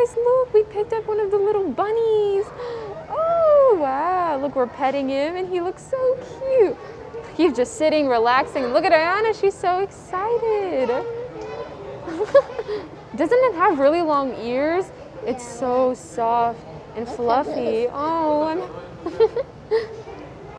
guys, look, we picked up one of the little bunnies. Oh, wow. Look, we're petting him and he looks so cute. He's just sitting, relaxing. Look at Ayanna, she's so excited. Doesn't it have really long ears? It's so soft and fluffy. Oh, I'm